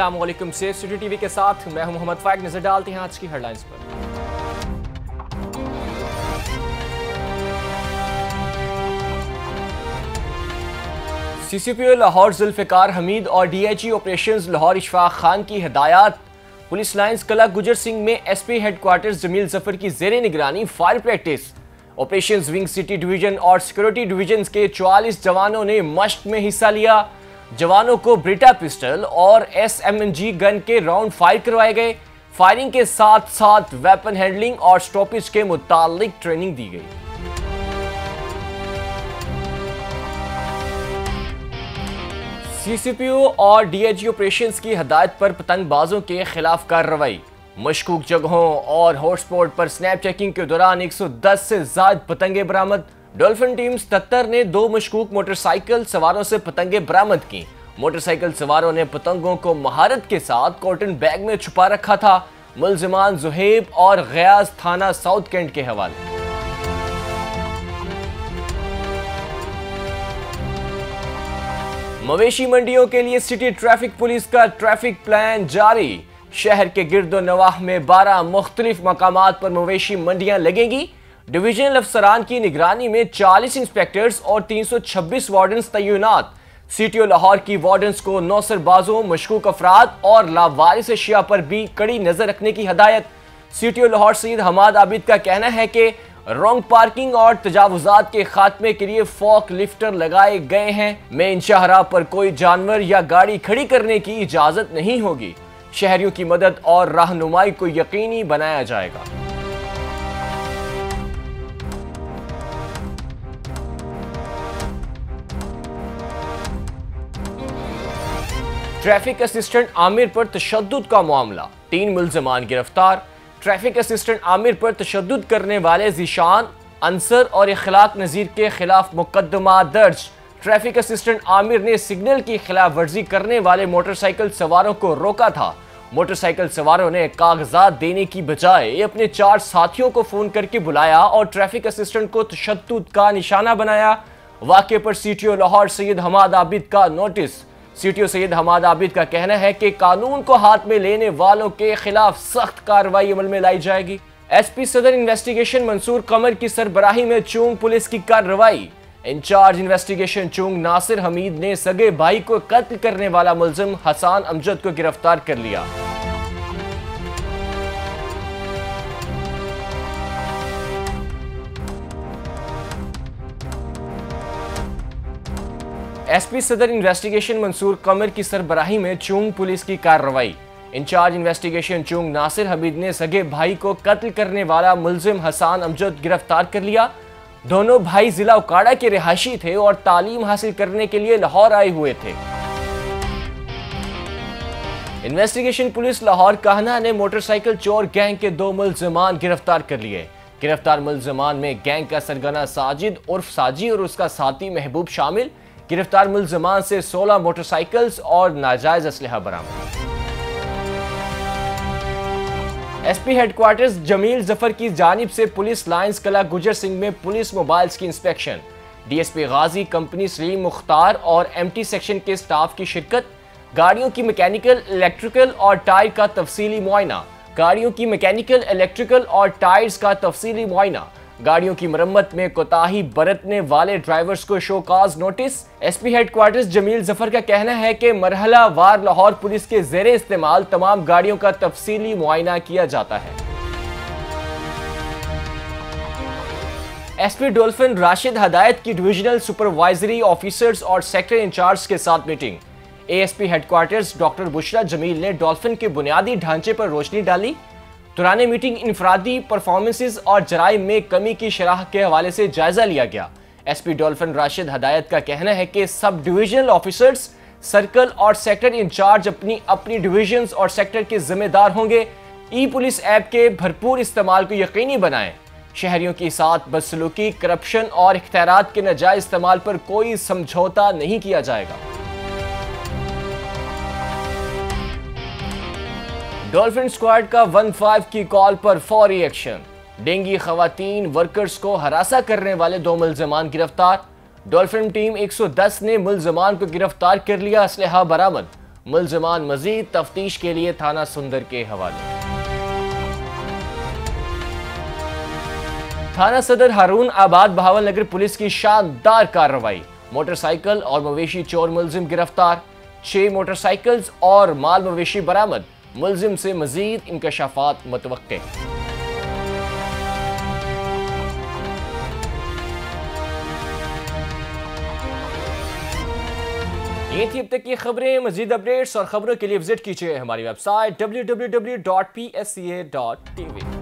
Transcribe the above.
अस्सलाम वालेकुम से सिटी टीवी के साथ मैं हूँ मोहम्मद फाइक। नज़र डालते हैं आज की हेडलाइंस पर। सीसीपीओ लाहौर जुल्फिकार हमीद और डीएचई ऑपरेशंस लाहौर इशफाक खान की हदायत। पुलिस लाइंस कला गुजर सिंह में एसपी हेडक्वार्टर्स जमील ज़फ़र की जेर निगरानी, fire practice. Operation wing city division और सिक्योरिटी डिवीज़न के 44 जवानों ने मश्क में हिस्सा लिया। जवानों को ब्रिटा पिस्टल और S M N G gun के राउंड फायर करवाए गए। फायरिंग के साथ साथ वेपन हैंडलिंग और स्टॉपेज के मुतालिक ट्रेनिंग दी गई। सीसीपीओ और डीएजी ऑपरेशंस की हदायत पर पतंगबाजों के खिलाफ कार्रवाई। मशकूक जगहों और हॉटस्पॉट पर स्नैप चेकिंग के दौरान 110 से ज़्यादा पतंगे बरामद। डॉल्फिन टीम सतर ने दो मशकूक मोटरसाइकिल सवारों से पतंगे बरामद की। मोटरसाइकिल सवारों ने पतंगों को महारत के साथ कॉटन बैग में छुपा रखा था। मुलजमान जुहेब और गयाज थाना साउथ कैंट के हवाले। मवेशी मंडियों के लिए सिटी ट्रैफ़िक पुलिस का ट्रैफ़िक प्लान जारी। शहर के गिरदो नवाह में 12 मुख्तलिफ़ मकाम पर मवेशी मंडियाँ लगेंगी। डिविजनल अफसरान की निगरानी में 40 इंस्पेक्टर्स और 326 वार्डन तैनात। सीटीओ लाहौर की वार्डन्स को नौसरबाजों, मशकूक अफराद और लावारिस अशिया पर भी कड़ी नज़र रखने की हदायत। सीटीओ लाहौर सईद हमाद आबिद का कहना है कि रॉन्ग पार्किंग और तजावजात के खात्मे के लिए फॉक लिफ्टर लगाए गए हैं। मेन शाहरा पर कोई जानवर या गाड़ी खड़ी करने की इजाज़त नहीं होगी। शहरियों की मदद और रहनुमाई को यकीनी बनाया जाएगा। ट्रैफ़िक असिस्टेंट आमिर पर तशद का मामला। तीन मुलजमान गिरफ़्तार। ट्रैफ़िक असिस्टेंट आमिर पर तशद करने वाले जीशान, अंसर और इखलाक नज़ीर के खिलाफ मुकदमा दर्ज। ट्रैफ़िक असिस्टेंट आमिर ने सिग्नल की खिलाफ वर्जी करने वाले मोटरसाइकिल सवारों को रोका था। मोटरसाइकिल सवारों ने कागजात देने की बजाय अपने चार साथियों को फ़ोन करके बुलाया और ट्रैफ़िक असिस्टेंट को तशद का निशाना बनाया। वाक़े पर सीटीओ लाहौर सैयद हमाद आबिद का नोटिस। सीटीओ सैयद हमाद आबिद का कहना है कि कानून को हाथ में लेने वालों के खिलाफ सख्त कार्रवाई अमल में लाई जाएगी। एसपी सदर इन्वेस्टिगेशन मंसूर कमर की सरबराही में चूंग पुलिस की कार्रवाई। इंचार्ज इन्वेस्टिगेशन चूंग नासिर हमीद ने सगे भाई को कत्ल करने वाला मुलजिम हसान अमजद को गिरफ़्तार कर लिया। एसपी सदर इन्वेस्टिगेशन मंसूर कमर की सरबराही में चूंग पुलिस की कार्रवाई। इंचार्ज इन्वेस्टिगेशन चूंग नासिर हमीद ने सगे भाई को कत्ल करने वाला मुलजिम हसान अमजद गिरफ़्तार कर लिया। दोनों भाई जिला उकाड़ा के रिहायशी थे और तालीम हासिल करने के लिए लाहौर आए हुए थे। इन्वेस्टिगेशन पुलिस लाहौर कहना ने मोटरसाइकिल चोर गैंग के दो मुलजमान गिरफ़्तार कर लिए। गिरफ़्तार मुलजमान में गैंग का सरगना साजिद उर्फ़ साजी और उसका साथी महबूब शामिल। गिरफ़्तार मुलजमान से 16 मोटरसाइकिल्स और नाजायज असलहा बरामद। एसपी हेडक्वार्टर्स जमील ज़फ़र की जानब से पुलिस लाइंस कला गुजर सिंह में पुलिस मोबाइल्स की inspection. DSP Ghazi company Salim Mukhtar और एमटी सेक्शन के स्टाफ की शिरकत, गाड़ियों की मैकेनिकल, इलेक्ट्रिकल और टायर का तफसीली मुआयना, गाड़ियों की मैकेनिकल, इलेक्ट्रिकल और टायर्स का तफसीली मुआयना गाड़ियों की मरम्मत में कोताही बरतने वाले ड्राइवर्स को show cause notice. SP headquarters Jamil Zafar का कहना है कि मरहला वार लाहौर पुलिस के जेर इस्तेमाल तमाम गाड़ियों का तफसीली मुआयना किया जाता है। एसपी डोल्फिन राशिद हदायत की डिविजनल सुपरवाइजरी ऑफिसर्स और सेक्टर इंचार्ज के साथ meeting. ASP headquarters doctor Bushra Jamil ने डॉल्फिन के बुनियादी ढांचे पर रोशनी डाली। दौरान मीटिंग इनफरादी परफॉर्मेंसेज और जराइम में कमी की शराह के हवाले से जायजा लिया गया। एसपी डॉल्फिन राशिद हदायत का कहना है कि सब डिविजनल ऑफिसर्स, सर्कल और सेक्टर इंचार्ज अपनी अपनी डिविजन और सेक्टर के जिम्मेदार होंगे। ई पुलिस ऐप के भरपूर इस्तेमाल को यकीनी बनाएँ। शहरियों के साथ बदसलूकी, करप्शन और इख्तियार के नजायज इस्तेमाल पर कोई समझौता नहीं किया जाएगा। डॉल्फिन स्क्वाड का वन फाइव की कॉल पर फौरी एक्शन। डेंगी खातन वर्कर्स को हरासा करने वाले दो मुलजमान गिरफ़्तार। डॉल्फिन टीम 110 ने मुलजमान को गिरफ़्तार कर लिया असलहा बरामद। मुलजमान मजीद तफ्तीश के लिए थाना सुंदर के हवाले। थाना सदर हारून आबाद बहावल नगर पुलिस की शानदार कार्रवाई। मोटरसाइकिल और मवेशी चोर मुलजिम गिरफ़्तार। छह मोटरसाइकिल्स और माल मवेशी बरामद। मुलजिम से मजीद इंकशाफात मुतव ये थी अब तक की खबरें। मजीद अपडेट्स और खबरों के लिए विज़िट कीजिए हमारी website W W W dot P S C A dot T V